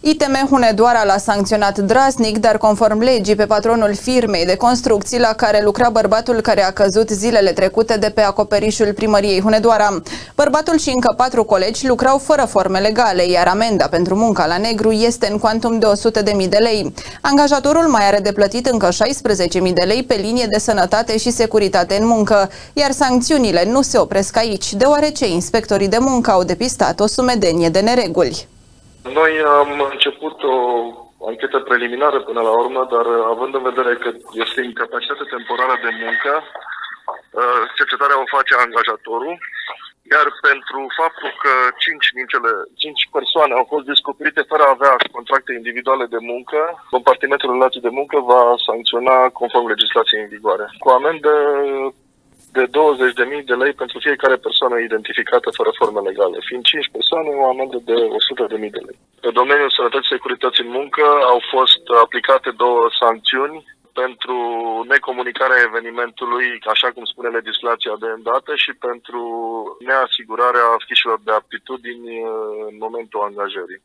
ITM Hunedoara l-a sancționat drastic, dar conform legii pe patronul firmei de construcții la care lucra bărbatul care a căzut zilele trecute de pe acoperișul primăriei Hunedoara. Bărbatul și încă patru colegi lucrau fără forme legale, iar amenda pentru munca la negru este în cuantum de 100.000 de lei. Angajatorul mai are de plătit încă 16.000 de lei pe linie de sănătate și securitate în muncă, iar sancțiunile nu se opresc aici, deoarece inspectorii de muncă au depistat o sumedenie de nereguli. Noi am început o anchetă preliminară până la urmă, dar având în vedere că este incapacitate temporară de muncă, uh, cercetarea o face angajatorul, iar pentru faptul că 5 din cele 5 persoane au fost descoperite fără a avea contracte individuale de muncă, compartimentul relații de muncă va sancționa conform legislației în vigoare. Cu amendă de 20.000 de lei pentru fiecare persoană identificată fără formă legală. Fiind 5 persoane, o amendă de 100.000 de lei. Pe domeniul sănătății și securității în muncă au fost aplicate două sancțiuni pentru necomunicarea evenimentului, așa cum spune legislația de îndată, și pentru neasigurarea fișelor de aptitudini în momentul angajării.